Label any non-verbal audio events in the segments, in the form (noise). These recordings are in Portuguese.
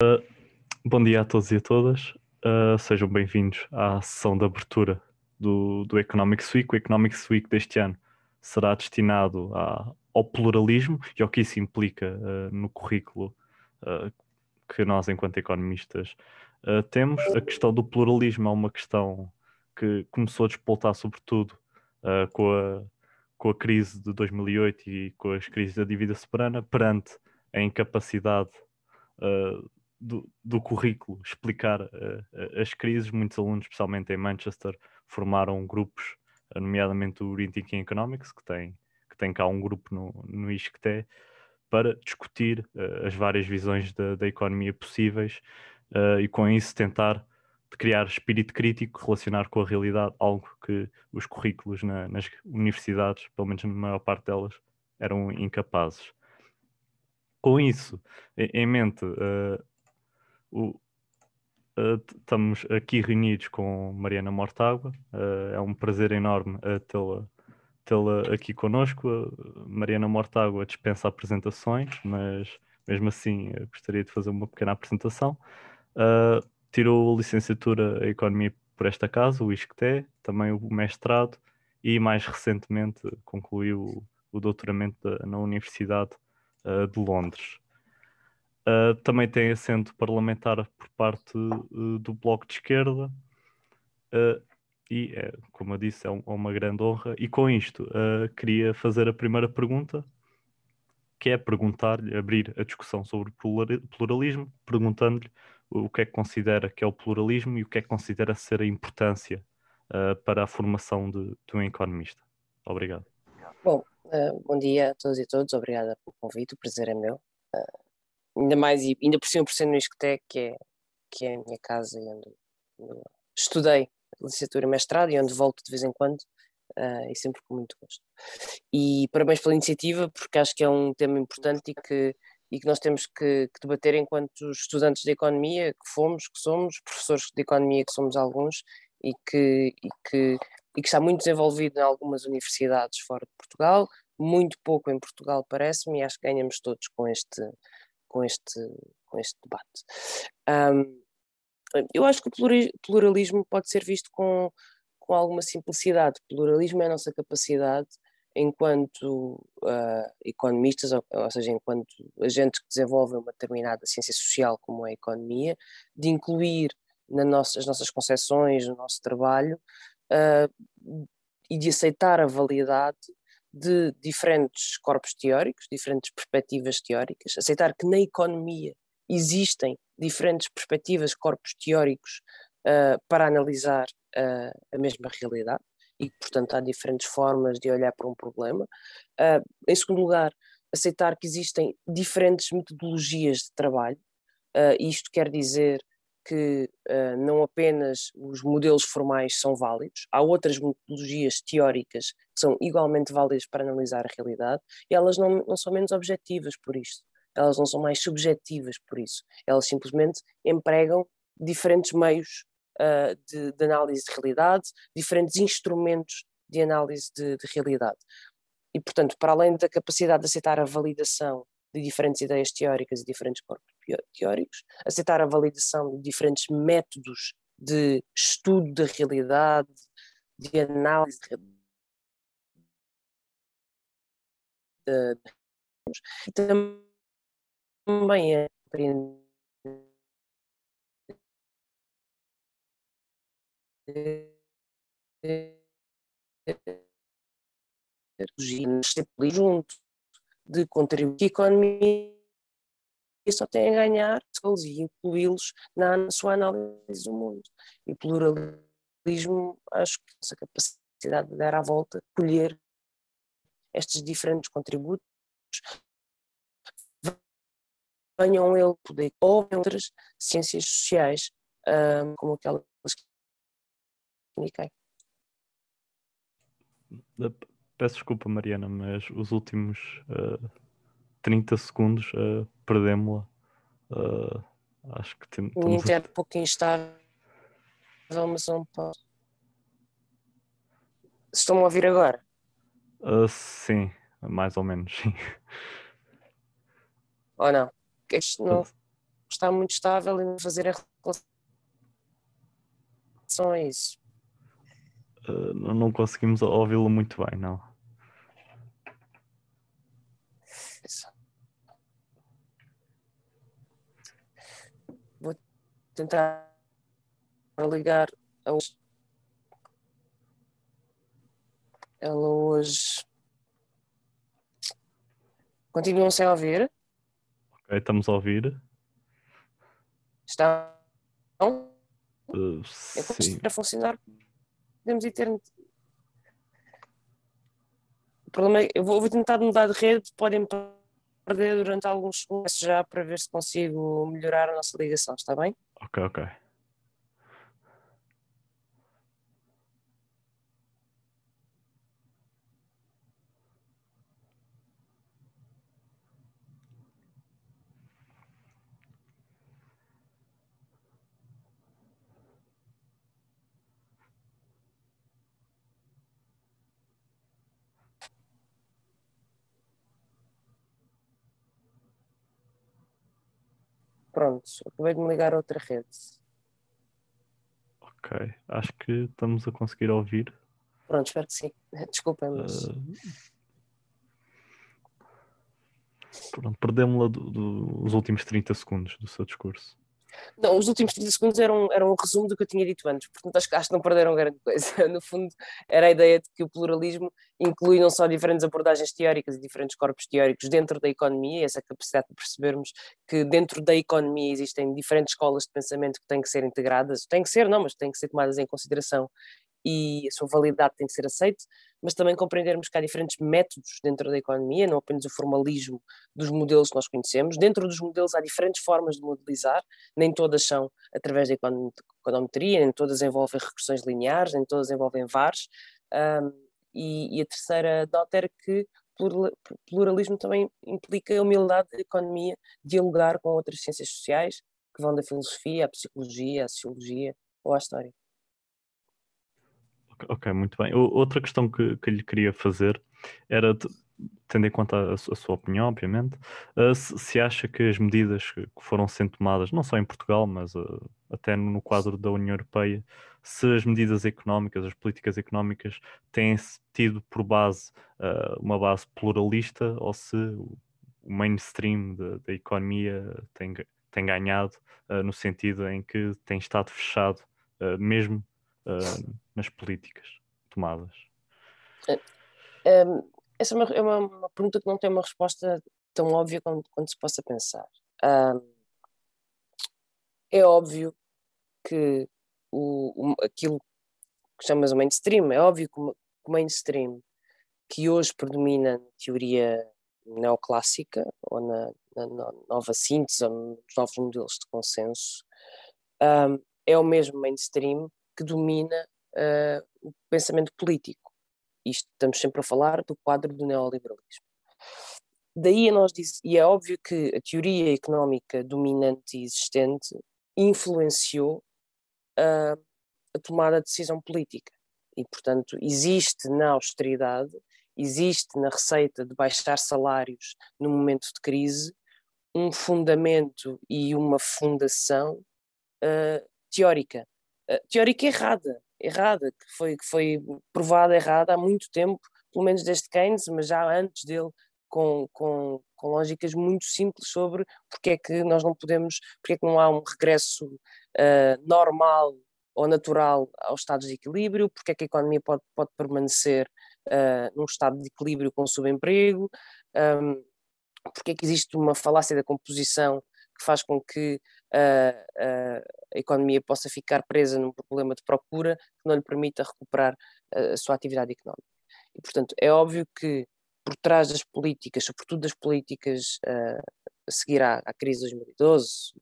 Uh, bom dia a todos e a todas. Uh, sejam bem-vindos à sessão de abertura do, do Economics Week. O Economics Week deste ano será destinado a, ao pluralismo e ao que isso implica uh, no currículo que nós, enquanto economistas, temos. A questão do pluralismo é uma questão que começou a despoltar, sobretudo, com a com a crise de 2008 e com as crises da dívida soberana, perante a incapacidade uh, do, do, currículo explicar uh, as crises, muitos alunos, especialmente em Manchester, formaram grupos, nomeadamente o Thinking Economics, que tem, que tem cá um grupo no, no ISCTE, para discutir uh, as várias visões da, da economia possíveis e com isso tentar criar espírito crítico, relacionar com a realidade, algo que os currículos na, nas universidades, pelo menos na maior parte delas, eram incapazes. Com isso em mente, uh, o, uh, estamos aqui reunidos com Mariana Mortágua, uh, é um prazer enorme tê-la tê-la aqui connosco. Mariana Mortágua dispensa apresentações, mas mesmo assim gostaria de fazer uma pequena apresentação. Uh, tirou a licenciatura em Economia por esta casa, o ISCTE, também o mestrado e mais recentemente concluiu o, o doutoramento da, na Universidade uh, de Londres. Uh, também tem assento parlamentar por parte uh, do Bloco de Esquerda e, é, como eu disse, é, um, é, uma grande honra. E com isto, queria fazer a primeira pergunta, que é perguntar-lhe, abrir a discussão sobre pluralismo, perguntando-lhe o que é que considera que é o pluralismo e o que é que considera ser a importância uh, para a formação de, de, um economista. Obrigado. Bom, uh, bom dia a todos e todos, obrigada pelo convite, o prazer é meu. Ainda mais, ainda por cima por ser no ISCTEC, que é, que é a minha casa e onde, onde estudei licenciatura e mestrado e onde volto de vez em quando, uh, e sempre com muito gosto. E parabéns pela iniciativa, porque acho que é um tema importante e que e que nós temos que, que, debater enquanto estudantes de economia que fomos, que somos, professores de economia que somos alguns e que, e que, e que está muito desenvolvido em algumas universidades fora de Portugal, muito pouco em Portugal parece-me e acho que ganhamos todos com este, com este, com este debate. Um, eu acho que o pluralismo pode ser visto com, com alguma simplicidade. Pluralismo é a nossa capacidade enquanto uh, economistas, ou, ou, seja, enquanto agentes que desenvolvem uma determinada ciência social como é a economia, de incluir nas nossas, nossas concepções, no nosso trabalho, uh, e de aceitar a validade de diferentes corpos teóricos, diferentes perspectivas teóricas, aceitar que na economia existem diferentes perspectivas, corpos teóricos uh, para analisar a mesma realidade e, portanto, há diferentes formas de olhar para um problema. Uh, em segundo lugar, aceitar que existem diferentes metodologias de trabalho. Uh, isto quer dizer que uh, não apenas os modelos formais são válidos, há outras metodologias teóricas que são igualmente válidas para analisar a realidade e elas não, não são menos objetivas por isto, elas não são mais subjetivas por isso, elas simplesmente empregam diferentes meios uh, de, de, análise de realidade, diferentes instrumentos de análise de, de realidade. E, portanto, para além da capacidade de aceitar a validação de diferentes ideias teóricas e diferentes teóricos, aceitar a validação de diferentes métodos de estudo da realidade, de análise de, de, e também é sempre junto de contribuir a economia só tem a ganhar e incluí-los na, sua análise do mundo. E pluralismo, acho que essa capacidade de dar a volta, colher estes diferentes contributos, venham ele poder, ou outras ciências sociais, um, como aquelas comuniquei. Peço desculpa, Mariana, mas os últimos uh, eh, 30 segundos uh, perdemos-la. Uh, acho que temos. O internet é um pouco instável, mas não posso. Estão-me a ouvir agora? Uh, sim, mais ou menos, sim. Ou não? Isto não... está muito estável e fazer a relação a isso. Uh, não conseguimos ouvi-lo muito bem, não. Vou tentar ligar a hoje. Ela hoje. Continuam sem ouvir? Ok, estamos a ouvir. Estão? Uh, sim. Para funcionar, podemos ir ter. O problema é eu vou, vou tentar mudar de rede, podem perder durante alguns segundos já para ver se consigo melhorar a nossa ligação, está bem? Ok, ok. Pronto, acabei de me ligar a outra rede. Ok, acho que estamos a conseguir ouvir. Pronto, espero que sim. (laughs) Desculpem, mas. Uh... Pronto, perdemos-la do, do, os últimos 30 segundos do seu discurso. Não, os últimos 30 segundos eram, eram um resumo do que eu tinha dito antes, portanto acho, acho que não perderam grande coisa. (laughs) No fundo, era a ideia de que o pluralismo inclui não só diferentes abordagens teóricas e diferentes corpos teóricos dentro da economia, essa capacidade de percebermos que dentro da economia existem diferentes escolas de pensamento que têm que ser integradas, têm que ser, não, mas têm que ser tomadas em consideração e a sua validade tem que ser aceita, mas também compreendermos que há diferentes métodos dentro da economia, não apenas o formalismo dos modelos que nós conhecemos. Dentro dos modelos há diferentes formas de modelizar, nem todas são através da econometria, nem todas envolvem regressões lineares, nem todas envolvem VARs. Um, e, e, a terceira nota era que pluralismo também implica a humildade da economia dialogar com outras ciências sociais que vão da filosofia à psicologia, à sociologia ou à história. Ok, muito bem. Outra questão que, que lhe queria fazer era, tendo em conta a, a sua opinião, obviamente, uh, se, se, acha que as medidas que foram sendo tomadas, não só em Portugal, mas uh, até no quadro da União Europeia, se as medidas económicas, as políticas económicas têm tido por base uh, uma base pluralista ou se o mainstream da economia tem, tem ganhado no sentido em que tem estado fechado, mesmo uh, nas políticas tomadas? Um, essa é, uma, é uma, uma, pergunta que não tem uma resposta tão óbvia quanto, quanto se possa pensar. Um, é óbvio que o, o, aquilo que chamas o mainstream, é óbvio que o, o mainstream que hoje predomina na teoria neoclássica ou na, na, na nova síntese ou nos novos modelos de consenso um, é o mesmo mainstream que domina uh, o pensamento político. Isto estamos sempre a falar do quadro do neoliberalismo. Daí nós diz, e é óbvio que a teoria económica dominante e existente influenciou uh, a tomada de decisão política. E, portanto, existe na austeridade, existe na receita de baixar salários no momento de crise, um fundamento e uma fundação uh, teórica teórica errada, errada, que foi, que foi provada errada há muito tempo, pelo menos desde Keynes, mas já antes dele, com, com, com lógicas muito simples sobre porque é que nós não podemos, porque é que não há um regresso uh, normal ou natural aos estados de equilíbrio, porque é que a economia pode, pode permanecer uh, num estado de equilíbrio com subemprego, um, porque é que existe uma falácia da composição que faz com que uh, a economia possa ficar presa num problema de procura que não lhe permita recuperar a sua atividade económica. E, portanto, é óbvio que por trás das políticas, sobretudo das políticas a seguir à, à, crise de 2012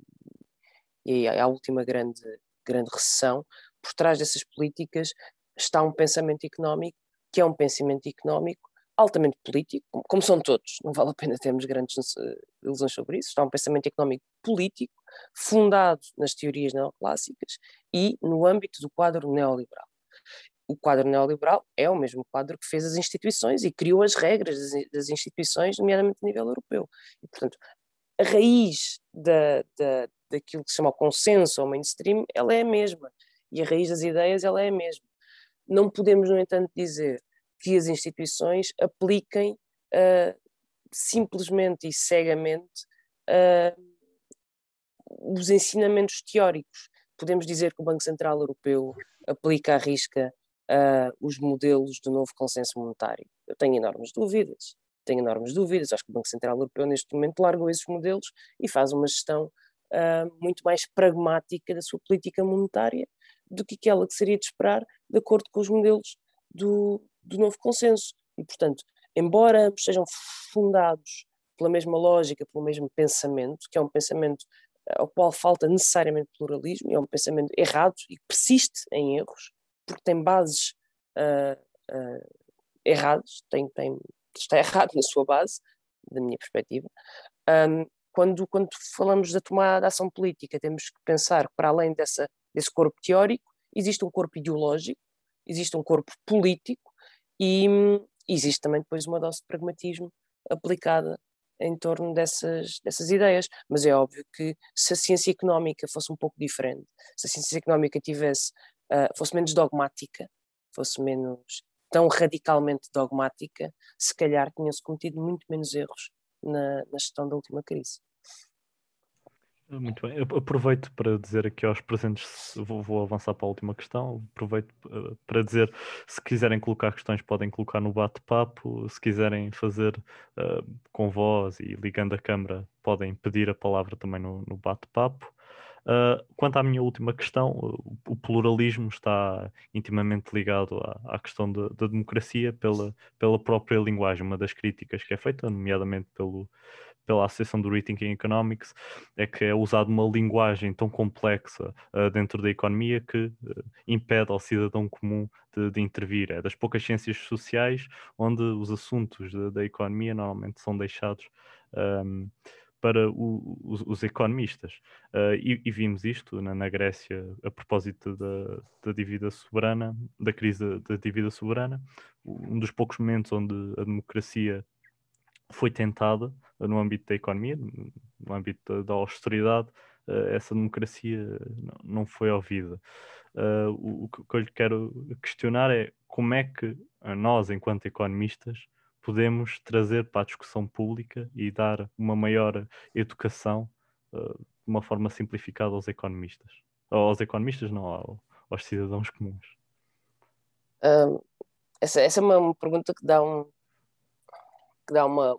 e à, à última grande, grande recessão, por trás dessas políticas está um pensamento económico que é um pensamento económico altamente político, como são todos, não vale a pena termos grandes eh, ilusões sobre isso. Está um pensamento económico político, fundado nas teorias neoclássicas e no âmbito do quadro neoliberal. O quadro neoliberal é o mesmo quadro que fez as instituições e criou as regras das instituições, nomeadamente a nível europeu. E, portanto, a raiz da, da, daquilo que se chama o consenso ou mainstream, ela é a mesma. E a raiz das ideias, ela é a mesma. Não podemos, no entanto, dizer que as instituições apliquem uh, simplesmente e cegamente uh, os ensinamentos teóricos. Podemos dizer que o Banco Central Europeu aplica à risca uh, os modelos do novo consenso monetário. Eu tenho enormes dúvidas. Tenho enormes dúvidas. Acho que o Banco Central Europeu, neste momento, largou esses modelos e faz uma gestão uh, muito mais pragmática da sua política monetária do que aquela que seria de esperar, de acordo com os modelos do, do novo consenso. E, portanto, embora sejam fundados pela mesma lógica, pelo mesmo pensamento, que é um pensamento ao qual falta necessariamente pluralismo, é um pensamento errado e persiste em erros, porque tem bases uh, uh, erradas, tem, tem, está (laughs) errado na sua base, da minha perspectiva. Um, quando, quando falamos da tomada de ação política, temos que pensar que, para além dessa, desse corpo teórico, existe um corpo ideológico, existe um corpo político e, e existe também depois uma dose de pragmatismo aplicada em torno dessas, dessas ideias. Mas é óbvio que se a ciência económica fosse um pouco diferente, se a ciência económica tivesse, uh, fosse menos dogmática, fosse menos tão radicalmente dogmática, se calhar tinham-se cometido muito menos erros na, na gestão da última crise. Muito bem. Eu aproveito para dizer aqui aos presentes, vou, vou, avançar para a última questão. Aproveito uh, para dizer, se quiserem colocar questões, podem colocar no bate-papo. Se quiserem fazer uh, com voz e ligando a câmera, podem pedir a palavra também no, no bate-papo. Uh, quanto à minha última questão, o, o pluralismo está intimamente ligado à, à questão da, de, democracia pela, pela própria linguagem. Uma das críticas que é feita, nomeadamente pelo pela Associação do Rethinking Economics, é que é usada uma linguagem tão complexa uh, dentro da economia que uh, impede ao cidadão comum de, de, intervir. É das poucas ciências sociais onde os assuntos de, da economia normalmente são deixados um, ehm, para o, os, os, economistas. Uh, e, e, vimos isto na, na, Grécia a propósito da, da dívida soberana, da crise da dívida soberana, um dos poucos momentos onde a democracia foi tentada no âmbito da economia, no âmbito da, austeridade, uh, essa democracia não foi ouvida. Uh, o, que eu lhe quero questionar é como é que nós, enquanto economistas, podemos trazer para a discussão pública e dar uma maior educação de uma forma simplificada aos economistas. Aos economistas, não, ao, aos cidadãos comuns. essa, essa é uma pergunta que dá um, que dá uma,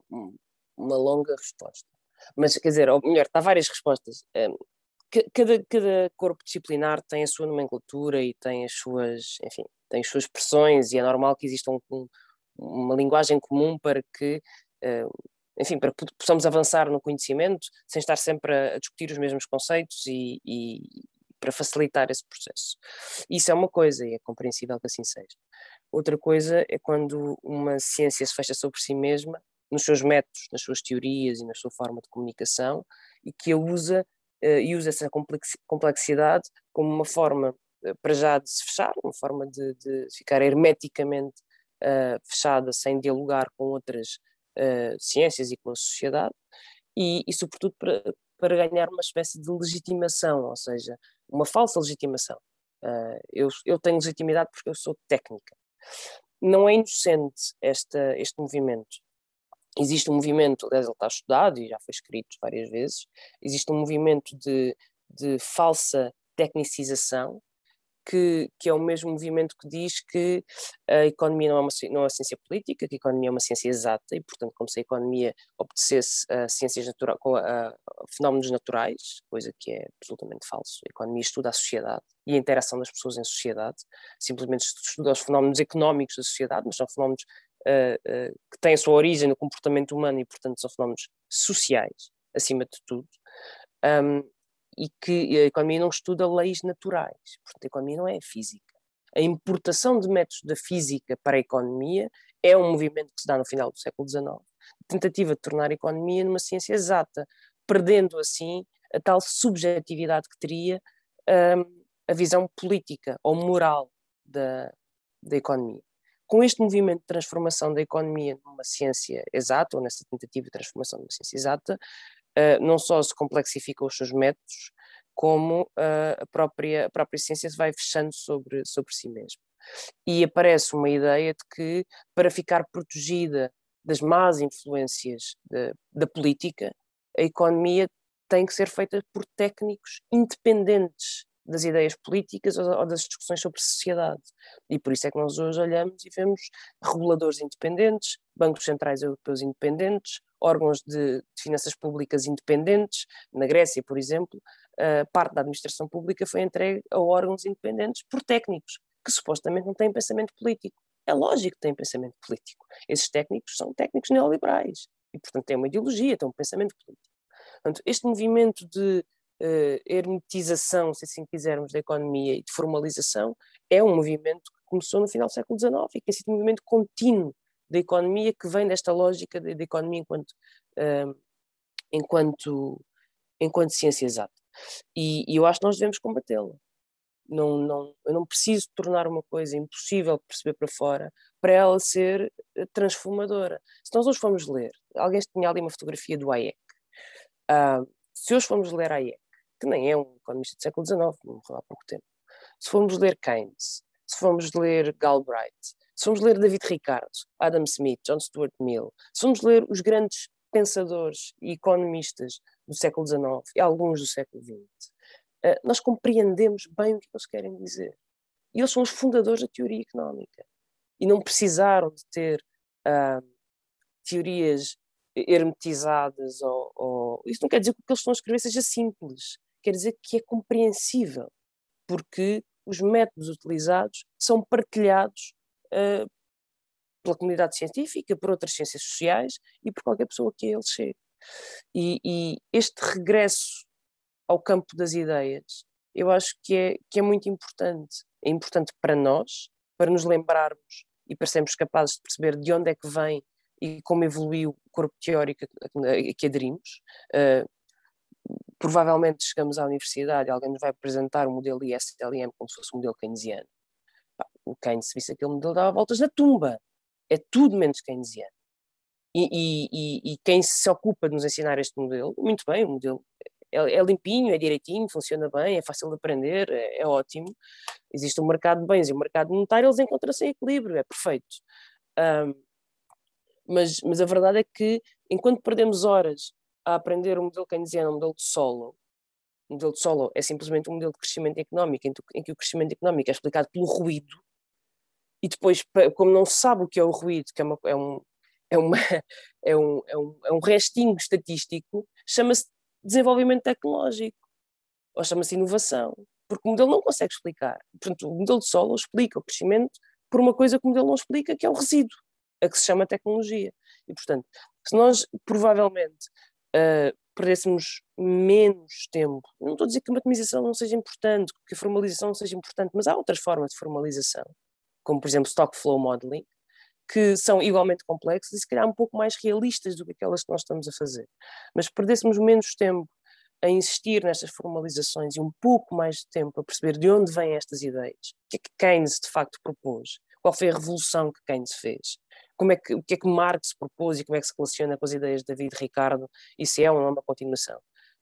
uma longa resposta. Mas, quer dizer, ou melhor, há várias respostas. Cada, cada corpo disciplinar tem a sua nomenclatura e tem as suas, enfim, tem as suas expressões e é normal que exista um, uma linguagem comum para que, enfim, para que possamos avançar no conhecimento sem estar sempre a, discutir os mesmos conceitos e, e para facilitar esse processo. Isso é uma coisa e é compreensível que assim seja. Outra coisa é quando uma ciência se fecha sobre si mesma, nos seus métodos, nas suas teorias e na sua forma de comunicação, e que a usa uh, e usa essa complexidade como uma forma, uh, para já, de se fechar, uma forma de, de ficar hermeticamente uh, fechada, sem dialogar com outras ciências e com a sociedade, e, e sobretudo, para, para ganhar uma espécie de legitimação, ou seja, uma falsa legitimação. eu, eu tenho legitimidade porque eu sou técnica não é inocente esta, este movimento. Existe um movimento, aliás, ele está estudado e já foi escrito várias vezes, existe um movimento de, de falsa tecnicização que, que, é o mesmo movimento que diz que a economia não é, uma, não é uma ciência política, que a economia é uma ciência exata e, portanto, como se a economia obedecesse a ciências naturais, a, a, fenómenos naturais, coisa que é absolutamente falso. A economia estuda a sociedade e a interação das pessoas em sociedade, simplesmente estuda os fenómenos económicos da sociedade, mas são fenómenos uh, uh, que têm a sua origem no comportamento humano e, portanto, são fenómenos sociais, acima de tudo. Um, e que a economia não estuda leis naturais, portanto a economia não é física. A importação de métodos da física para a economia é um movimento que se dá no final do século XIX, tentativa de tornar a economia numa ciência exata, perdendo assim a tal subjetividade que teria um, a visão política ou moral da, da economia. Com este movimento de transformação da economia numa ciência exata, ou nessa tentativa de transformação numa ciência exata, uh, não só se complexificam os seus métodos, como uh, a, própria, a própria ciência se vai fechando sobre, sobre si mesma. E aparece uma ideia de que, para ficar protegida das más influências de, da política, a economia tem que ser feita por técnicos independentes das ideias políticas ou das discussões sobre sociedade. E por isso é que nós hoje olhamos e vemos reguladores independentes, bancos centrais europeus independentes, órgãos de, de finanças públicas independentes. Na Grécia, por exemplo, parte da administração pública foi entregue a órgãos independentes por técnicos, que supostamente não têm pensamento político. É lógico que têm pensamento político. Esses técnicos são técnicos neoliberais e, portanto, têm uma ideologia, têm um pensamento político. Portanto, este movimento de uh, hermetização, se assim quisermos, da economia e de formalização é um movimento que começou no final do século XIX e que é um movimento contínuo da economia que vem desta lógica da economia enquanto, uh, enquanto, enquanto ciência exata. E, e eu acho que nós devemos combatê-la. Não, não, eu não preciso tornar uma coisa impossível de perceber para fora para ela ser eh, transformadora. Se nós hoje formos ler, alguém tinha ali uma fotografia do Hayek. Uh, se hoje formos ler Hayek, que nem é um economista do século XIX, morreu há pouco tempo, se formos ler Keynes, se formos ler Galbraith, se formos ler David Ricardo, Adam Smith, John Stuart Mill, se formos ler os grandes pensadores e economistas do século XIX e alguns do século XX, eh, nós compreendemos bem o que eles querem dizer. E eles são os fundadores da teoria económica. E não precisaram de ter uh, teorias hermetizadas ou, ou, Isso não quer dizer que o que eles estão a escrever seja simples. Quer dizer que é compreensível. Porque os métodos utilizados são partilhados uh, pela comunidade científica, por outras ciências sociais e por qualquer pessoa que a eles chegue. E, e, este regresso ao campo das ideias, eu acho que é, que é muito importante. É importante para nós, para nos lembrarmos e para sermos capazes de perceber de onde é que vem e como evoluiu o corpo teórico a que aderimos. Uh, provavelmente chegamos à universidade e alguém nos vai apresentar o modelo ISLM como se fosse um modelo keynesiano. O Keynes, se visse aquele modelo, dava voltas na tumba. É tudo menos keynesiano. E, e, e, quem se ocupa de nos ensinar este modelo, muito bem, o modelo é, é limpinho, é direitinho, funciona bem, é fácil de aprender, é, é ótimo. Existe um mercado de bens e um mercado monetário, eles encontram-se em equilíbrio, é perfeito. Um, mas, mas a verdade é que, enquanto perdemos horas a aprender um modelo keynesiano, um modelo de solo, o modelo de solo é simplesmente um modelo de crescimento económico, em que o crescimento económico é explicado pelo ruído, e depois, como não se sabe o que é o ruído, que é, uma, é um, é, uma, (laughs) é, um, é, um, é um restinho estatístico, chama-se desenvolvimento tecnológico, ou chama-se inovação, porque o modelo não consegue explicar. Portanto, o modelo de solo explica o crescimento por uma coisa que o modelo não explica, que é o resíduo, a que se chama tecnologia. E, portanto, se nós provavelmente uh, perdêssemos menos tempo, não estou a dizer que a matemização não seja importante, que a formalização não seja importante, mas há outras formas de formalização, como por exemplo Stock Flow Modeling, que são igualmente complexas e se calhar um pouco mais realistas do que aquelas que nós estamos a fazer. Mas perdêssemos menos tempo a insistir nestas formalizações e um pouco mais de tempo a perceber de onde vêm estas ideias, o que é que Keynes de facto propôs, qual foi a revolução que Keynes fez, como é que, o que é que Marx propôs e como é que se relaciona com as ideias de David Ricardo e se é ou não uma continuação.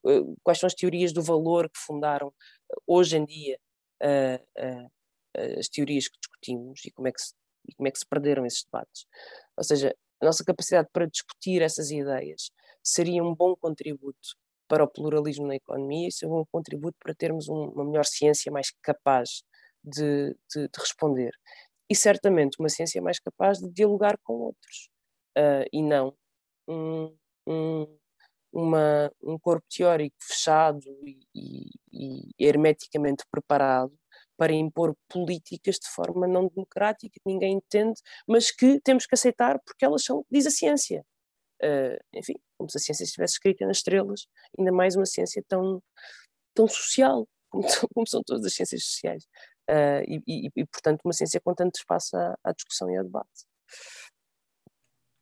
Eh, quais são as teorias do valor que fundaram eh, hoje em dia uh, as teorias que discutimos e como é que se e como é que se perderam esses debates. Ou seja, a nossa capacidade para discutir essas ideias seria um bom contributo para o pluralismo na economia e seria um contributo para termos um, uma melhor ciência mais capaz de, de, de, responder. E certamente uma ciência mais capaz de dialogar com outros uh, e não um, um, uma, um corpo teórico fechado e, e, e hermeticamente preparado para impor políticas de forma não democrática, que ninguém entende, mas que temos que aceitar porque elas são, diz a ciência. Uh, enfim, como se a ciência estivesse escrita nas estrelas, ainda mais uma ciência tão, tão social, como, como são todas as ciências sociais. Uh, e, e, e, portanto, uma ciência com tanto espaço à, à discussão e ao debate.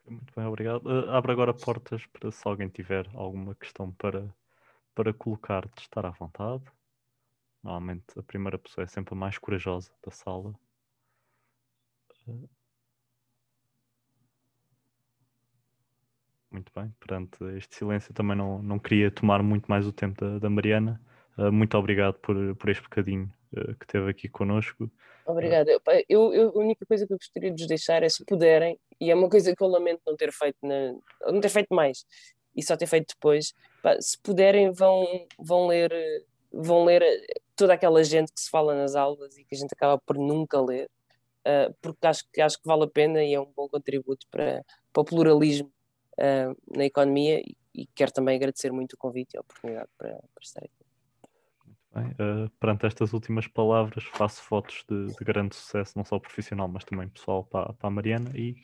Muito bem, obrigado. Uh, abre agora portas para se alguém tiver alguma questão para, para colocar, estar à vontade. Normalmente a primeira pessoa é sempre a mais corajosa da sala. Muito bem, perante este silêncio também não, não queria tomar muito mais o tempo da, da Mariana. Uh, muito obrigado por, por este bocadinho uh, que teve aqui connosco. Obrigada. Eu, eu, a única coisa que eu gostaria de vos deixar é se puderem, e é uma coisa que eu lamento não ter feito, na, não ter feito mais e só ter feito depois, pá, se puderem vão, vão ler vão ler toda aquela gente que se fala nas aulas e que a gente acaba por nunca ler, uh, porque acho que, acho que vale a pena e é um bom contributo para, para o pluralismo uh, na economia e, e, quero também agradecer muito o convite e a oportunidade para, para estar aqui. Bem, uh, perante estas últimas palavras, faço fotos de, de, grande sucesso, não só profissional, mas também pessoal para, para a Mariana e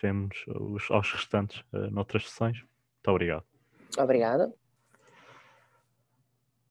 vemos os, aos restantes noutras sessões. Muito obrigado. Obrigada.